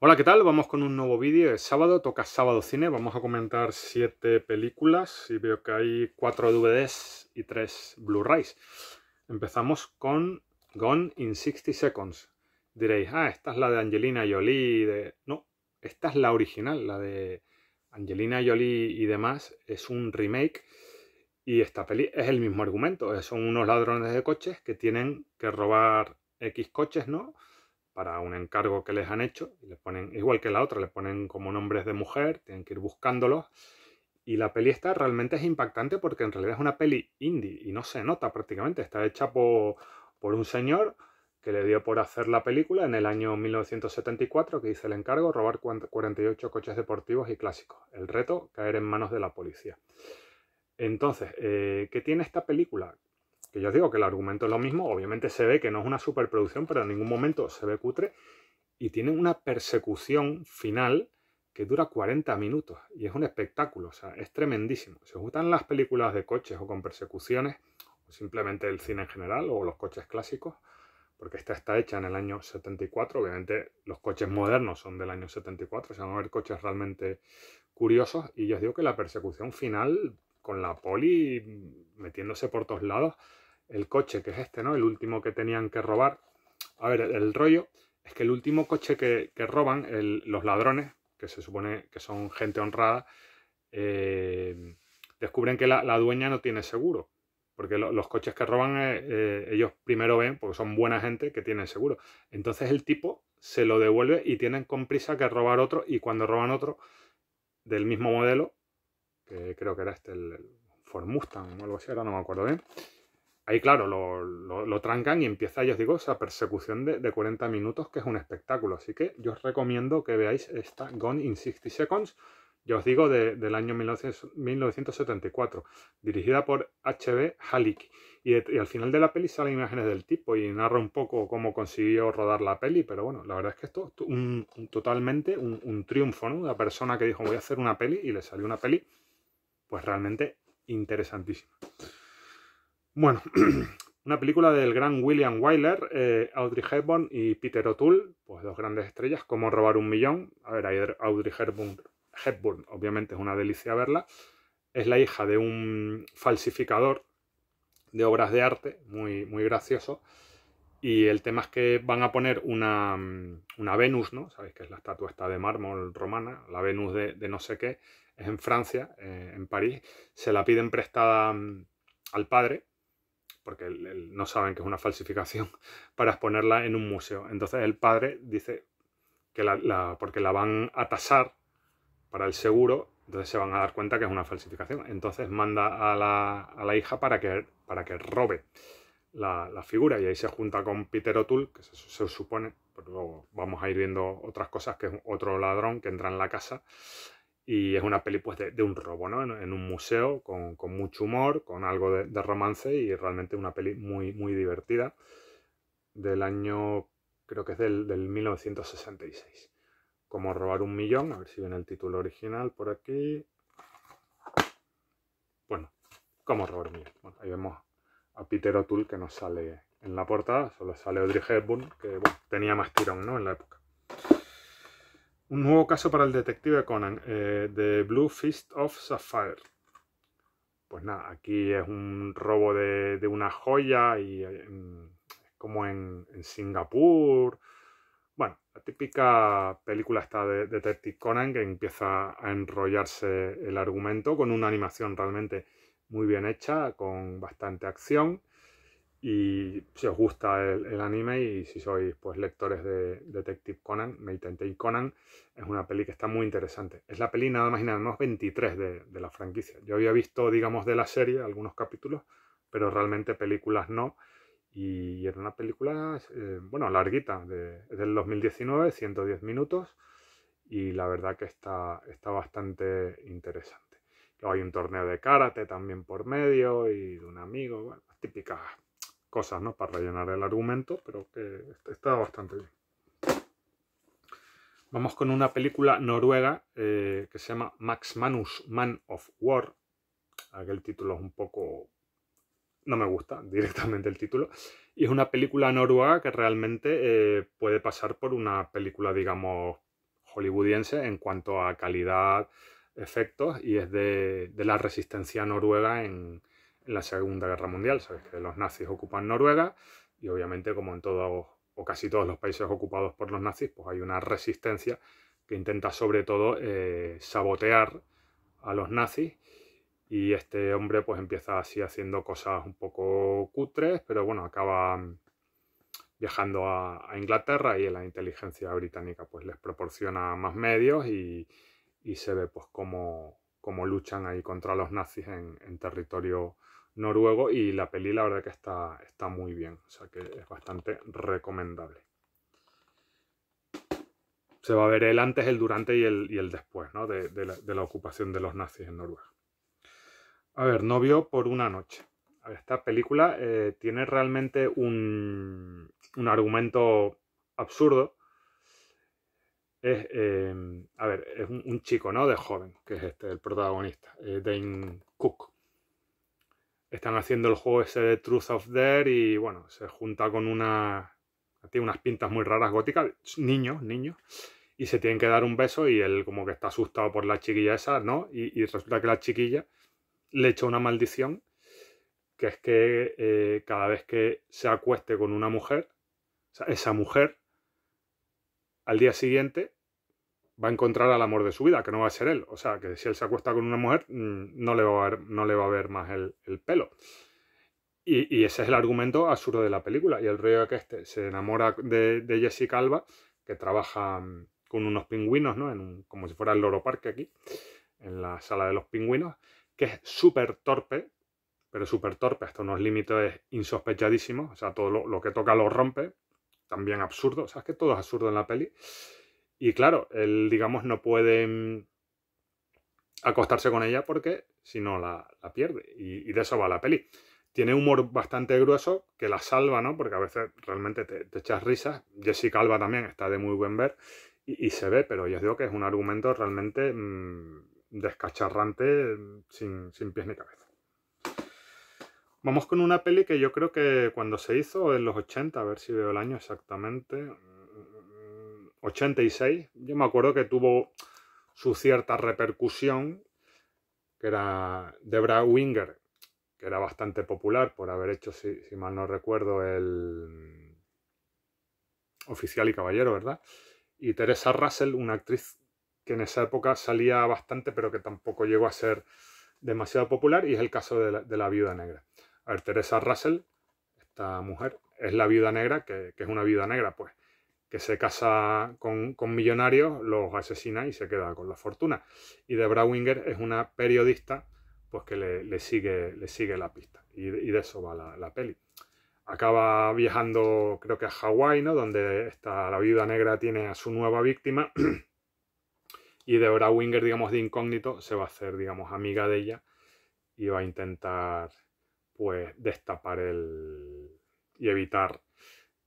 Hola, ¿qué tal? Vamos con un nuevo vídeo. Es sábado, toca sábado cine. Vamos a comentar siete películas y veo que hay cuatro DVDs y tres Blu-rays. Empezamos con Gone in 60 Seconds. Diréis, ah, esta es la de Angelina Jolie. De... No, esta es la original, la de Angelina Jolie y demás. Es un remake y esta peli es el mismo argumento. Son unos ladrones de coches que tienen que robar X coches, ¿no? Para un encargo que les han hecho y le ponen, igual que la otra, le ponen como nombres de mujer, tienen que ir buscándolos. Y la peli esta realmente es impactante porque en realidad es una peli indie y no se nota prácticamente. Está hecha por, por un señor que le dio por hacer la película en el año 1974, que hizo el encargo, robar 48 coches deportivos y clásicos. El reto, caer en manos de la policía. Entonces, eh, ¿qué tiene esta película? Que yo digo que el argumento es lo mismo, obviamente se ve que no es una superproducción, pero en ningún momento se ve cutre, y tiene una persecución final que dura 40 minutos y es un espectáculo, o sea, es tremendísimo. Si os gustan las películas de coches o con persecuciones, o simplemente el cine en general o los coches clásicos, porque esta está hecha en el año 74, obviamente los coches modernos son del año 74, o sea, van a ver coches realmente curiosos, y yo os digo que la persecución final con la poli metiéndose por todos lados, el coche, que es este, ¿no? El último que tenían que robar. A ver, el, rollo es que el último coche que, roban, los ladrones, que se supone que son gente honrada, eh, descubren que la, dueña no tiene seguro. Porque los coches que roban, eh, eh, ellos primero ven, porque son buena gente, que tienen seguro. Entonces el tipo se lo devuelve y tienen con prisa que robar otro. Y cuando roban otro del mismo modelo, que creo que era este, el, Ford Mustang o algo así, ahora no me acuerdo bien, ahí claro, lo, trancan y empieza, ya os digo, esa persecución de, 40 minutos que es un espectáculo. Así que yo os recomiendo que veáis esta Gone in 60 Seconds, ya os digo, del año 1974, dirigida por H.B. Halik. Y, al final de la peli salen imágenes del tipo y narra un poco cómo consiguió rodar la peli, pero bueno, la verdad es que esto es un, totalmente un, un, triunfo, ¿no? Una persona que dijo voy a hacer una peli y le salió una peli, pues realmente interesantísima. Bueno, una película del gran William Wyler, eh, Audrey Hepburn y Peter O'Toole, pues dos grandes estrellas, como robar un millón. A ver, Audrey Hepburn, Hepburn, obviamente es una delicia verla. Es la hija de un falsificador de obras de arte, muy, muy gracioso. Y el tema es que van a poner una, una Venus, ¿no? Sabéis que es la estatua esta de mármol romana, la Venus de, no sé qué, es en Francia, eh, en París. Se la piden prestada mm, al padre, porque no saben que es una falsificación, para exponerla en un museo. Entonces el padre dice que la, porque la van a tasar para el seguro, entonces se van a dar cuenta que es una falsificación. Entonces manda a la, hija para que, para que robe la, figura y ahí se junta con Peter O'Toole, que se, supone, pero luego vamos a ir viendo otras cosas, que es otro ladrón que entra en la casa y es una peli pues, de, un robo, ¿no? En, un museo, con, mucho humor, con algo de, romance y realmente una peli muy, muy divertida. Del año, creo que es del, 1966. Como robar un millón, a ver si viene el título original por aquí. Bueno, como robar un millón. Bueno, ahí vemos a Peter O'Toole que no sale en la portada, solo sale Audrey Hepburn, que tenía más tirón, ¿no? En la época. Un nuevo caso para el detective Conan, eh, The Blue Fist of Sapphire. Pues nada, aquí es un robo de, una joya y eh, como en, Singapur. Bueno, la típica película está de Detective Conan que empieza a enrollarse el argumento con una animación realmente muy bien hecha, con bastante acción y si os gusta el, anime y si sois pues lectores de Detective Conan, Meitetei Conan, es una peli que está muy interesante. Es la peli nada más y nada menos 23 de, la franquicia. Yo había visto, digamos, de la serie algunos capítulos, pero realmente películas no. Y era una película, eh, bueno, larguita, de, del 2019, 110 minutos. Y la verdad que está, está bastante interesante. Hay un torneo de karate también por medio y de un amigo, bueno, típicas cosas, ¿no? Para rellenar el argumento, pero que está bastante bien. Vamos con una película noruega eh, que se llama Max Manus, Man of War. Aquel título es un poco... No me gusta directamente el título. Y es una película noruega que realmente eh, puede pasar por una película, digamos, hollywoodiense en cuanto a calidad, efectos, y es de, de la resistencia noruega en, en, la Segunda Guerra Mundial. Sabes que los nazis ocupan Noruega y obviamente como en todos o casi todos los países ocupados por los nazis, pues hay una resistencia que intenta sobre todo eh, sabotear a los nazis y este hombre pues empieza así haciendo cosas un poco cutres, pero bueno, acaba viajando a, Inglaterra y la inteligencia británica pues les proporciona más medios y, se ve pues cómo, luchan ahí contra los nazis en, territorio noruego y la peli la verdad que está, está muy bien, o sea que es bastante recomendable se va a ver el antes, el durante y el, y el después ¿no? de, la, ocupación de los nazis en Noruega. A ver, novio por una noche. esta película eh, tiene realmente un, argumento absurdo. Es, em, a ver, es un, chico, ¿no? De joven, que es este, el protagonista, eh, Dane Cook. Están haciendo el juego ese de Truth of Dare y, bueno, se junta con una... Tiene unas pintas muy raras góticas. Niños, niños y se tienen que dar un beso y él como que está asustado por la chiquilla esa, ¿no? Y, resulta que la chiquilla le echa una maldición, que es que eh, cada vez que se acueste con una mujer, o sea, esa mujer al día siguiente va a encontrar al amor de su vida, que no va a ser él. O sea, que si él se acuesta con una mujer, mm, no le va a ver, no le va a ver más el, pelo. Y, ese es el argumento absurdo de la película. Y el rollo que este se enamora de, Jessica Alba, que trabaja mm, con unos pingüinos, ¿no? En como si fuera el Loro Parque aquí, en la sala de los pingüinos, que es súper torpe, pero súper torpe, hasta unos límites insospechadísimos, o sea, todo lo, que toca lo rompe, también absurdo, o sea, que todo es absurdo en la peli. Y claro, él, digamos, no puede mm, acostarse con ella porque si no la, pierde, y, de eso va la peli. Tiene humor bastante grueso que la salva, ¿no? Porque a veces realmente te, echas risas. Jessica Alba también está de muy buen ver y, se ve, pero ya os digo que es un argumento realmente mmm, descacharrante, sin, pies ni cabeza. Vamos con una peli que yo creo que cuando se hizo en los 80, a ver si veo el año exactamente, 86, yo me acuerdo que tuvo su cierta repercusión, que era Debra Winger, que era bastante popular por haber hecho, si, si mal no recuerdo, el oficial y caballero, ¿verdad? y Teresa Russell, una actriz que en esa época salía bastante, pero que tampoco llegó a ser demasiado popular, y es el caso de la, viuda negra. Teresa Russell, esta mujer, es la viuda negra, que, es una viuda negra, pues, que se casa con, millonarios, los asesina y se queda con la fortuna. Y Debra Winger es una periodista, pues que le, sigue, le sigue la pista. Y, de eso va la, la peli acaba viajando, creo que a Hawái, ¿no? Donde está, la viuda negra tiene a su nueva víctima. y Deborah Winger, digamos, de incógnito, se va a hacer, digamos, amiga de ella y va a intentar, pues, destapar el... y evitar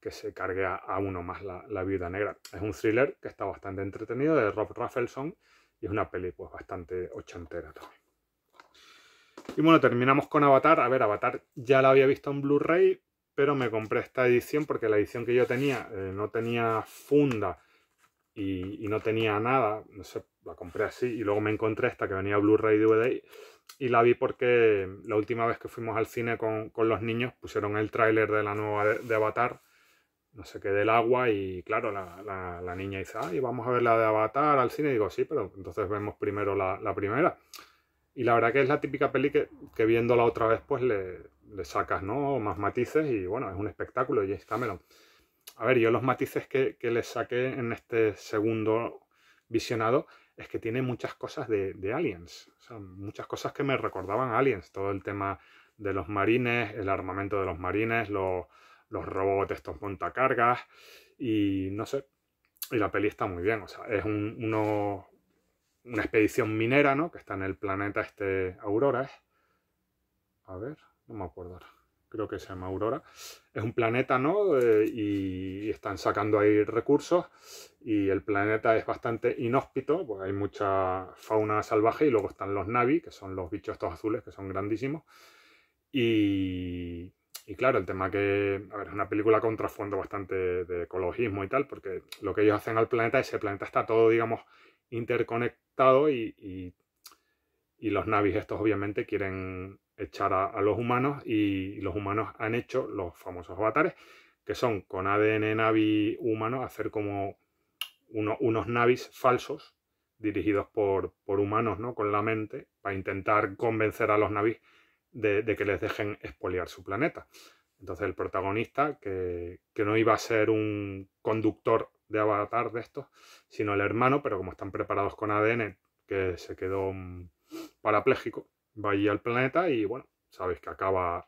que se cargue a, uno más la, la, viuda negra. Es un thriller que está bastante entretenido, de Rob Raffleson, y es una peli, pues, bastante ochentera también. Y bueno, terminamos con Avatar. A ver, Avatar ya la había visto en Blu-ray, pero me compré esta edición porque la edición que yo tenía eh, no tenía funda y, no tenía nada, no sé, la compré así y luego me encontré esta que venía Blu-ray DVD y la vi porque la última vez que fuimos al cine con, los niños pusieron el tráiler de la nueva de, Avatar, no sé qué, del agua y claro, la, niña dice, ay, vamos a ver la de Avatar al cine y digo, sí, pero entonces vemos primero la, primera. Y la verdad que es la típica peli que, que viéndola otra vez pues le, le sacas ¿no? más matices y bueno, es un espectáculo, James Cameron. A ver, yo los matices que, que le saqué en este segundo visionado es que tiene muchas cosas de, Aliens, o sea, muchas cosas que me recordaban Aliens, todo el tema de los marines, el armamento de los marines, los, los robots, estos montacargas. Y no sé, y la peli está muy bien, o sea, es un, una expedición minera, ¿no? Que está en el planeta este Aurora. A ver, no me acuerdo creo que se llama Aurora, es un planeta, ¿no? Eh, y están sacando ahí recursos y el planeta es bastante inhóspito, porque hay mucha fauna salvaje y luego están los Navi, que son los bichos estos azules, que son grandísimos. Y, y claro, el tema que, a ver, es una película con trasfondo bastante de ecologismo y tal, porque lo que ellos hacen al planeta, ese planeta está todo, digamos, interconectado y, y, los navis estos obviamente quieren echar a, los humanos y los humanos han hecho los famosos avatares, que son con ADN navi humano hacer como unos navis falsos dirigidos por, por, humanos, ¿no? Con la mente, para intentar convencer a los navis de, que les dejen expoliar su planeta. Entonces el protagonista, que, no iba a ser un conductor de avatar de estos, sino el hermano, pero como están preparados con ADN, que se quedó mm, parapléjico, va allí al planeta y bueno, sabéis que acaba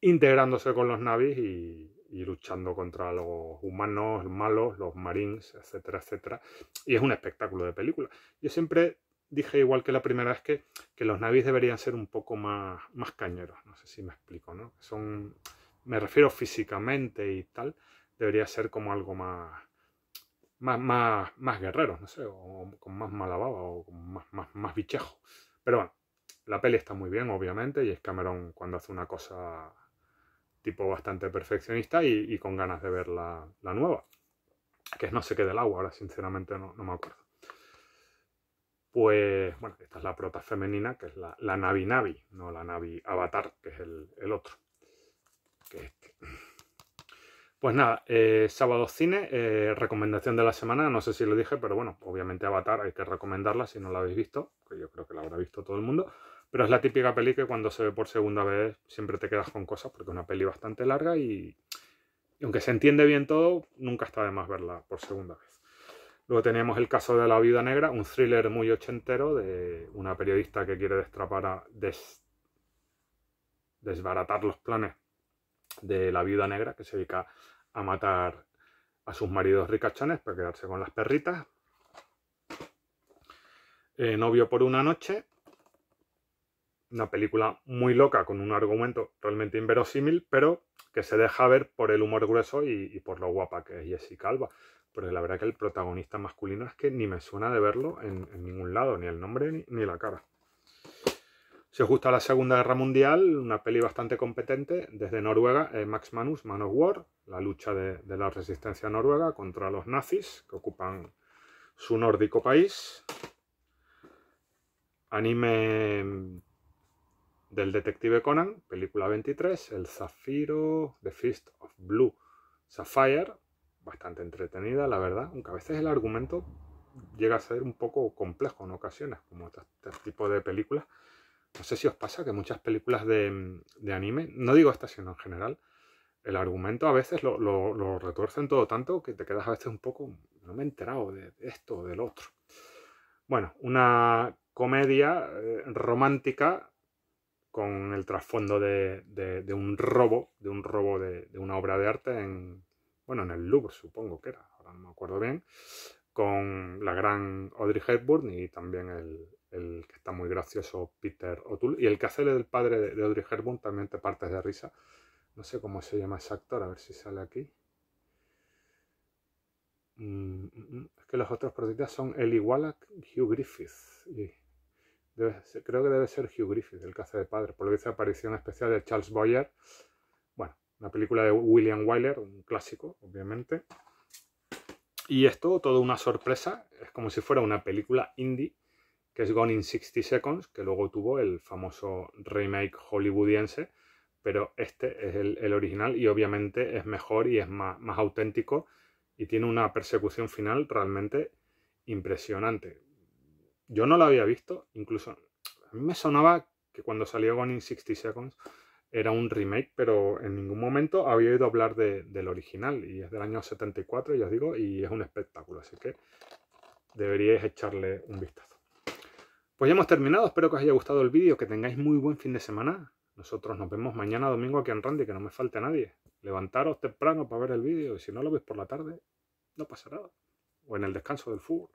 integrándose con los navis y, luchando contra los humanos malos, los marines, etcétera, etcétera. Y es un espectáculo de película. Yo siempre dije, igual que la primera vez, que, que los navis deberían ser un poco más, más cañeros. No sé si me explico, ¿no? Son, me refiero físicamente y tal, debería ser como algo más, más, más, más guerrero, no sé, o con más malababa o con más, más, más bichejo. Pero bueno, la peli está muy bien, obviamente, y es Cameron cuando hace una cosa tipo bastante perfeccionista y, con ganas de ver la, nueva. Que es No sé qué del agua, ahora sinceramente no, me acuerdo. Pues, bueno, esta es la prota femenina, que es la, la Navi Navi, no la Navi Avatar, que es el, otro. Pues nada, eh, sábado cine, eh, recomendación de la semana, no sé si lo dije, pero bueno, obviamente Avatar hay que recomendarla si no la habéis visto, que yo creo que la habrá visto todo el mundo. Pero es la típica peli que cuando se ve por segunda vez siempre te quedas con cosas porque es una peli bastante larga y, aunque se entiende bien todo, nunca está de más verla por segunda vez. Luego teníamos el caso de La Viuda Negra, un thriller muy ochentero de una periodista que quiere destrapar a desbaratar los planes de la Viuda Negra, que se dedica a matar a sus maridos ricachones para quedarse con las perritas. Eh, novio por una noche, una película muy loca con un argumento realmente inverosímil, pero que se deja ver por el humor grueso y, por lo guapa que es Jessica Alba. Porque la verdad que el protagonista masculino es que ni me suena de verlo en, ningún lado, ni el nombre ni, la cara. Si os gusta la Segunda Guerra Mundial, una peli bastante competente desde Noruega, eh, Max Manus, Man of War, la lucha de, de la resistencia noruega contra los nazis que ocupan su nórdico país. Anime del detective Conan, película 23, El Zafiro, The Fist of Blue Sapphire, bastante entretenida, la verdad, aunque a veces el argumento llega a ser un poco complejo en ocasiones, como este, este tipo de películas. No sé si os pasa que muchas películas de, anime, no digo esta, sino en general, el argumento a veces lo, lo, retuercen todo tanto que te quedas a veces un poco, no me he enterado de esto o del otro. Bueno, una comedia eh, romántica con el trasfondo de, un robo, de un robo de, una obra de arte en, bueno, en el Louvre supongo que era, ahora no me acuerdo bien, con la gran Audrey Hepburn y también el, que está muy gracioso Peter O'Toole y el que hace el padre de, Audrey Hepburn también te partes de risa. No sé cómo se llama ese actor, a ver si sale aquí. Mm, mm, mm. es que los otros protagonistas son Eli Wallach Hugh Griffith. Y creo que debe ser Hugh Griffith, el hace de padre, por lo que dice aparición especial de Charles Boyer. Bueno, una película de William Wyler, un clásico, obviamente. Y esto, todo una sorpresa, es como si fuera una película indie, que es Gone in 60 Seconds, que luego tuvo el famoso remake hollywoodiense, pero este es el, original y obviamente es mejor y es más auténtico y tiene una persecución final realmente impresionante yo no lo había visto, incluso a mí me sonaba que cuando salió Gone in 60 Seconds era un remake, pero en ningún momento había oído hablar del original y es del año 74, ya os digo, y es un espectáculo, así que deberíais echarle un vistazo. Pues ya hemos terminado, espero que os haya gustado el vídeo, que tengáis muy buen fin de semana. Nosotros nos vemos mañana domingo aquí en Randy, que no me falte nadie. Levantaros temprano para ver el vídeo y si no lo veis por la tarde, no pasa nada. O en el descanso del fútbol.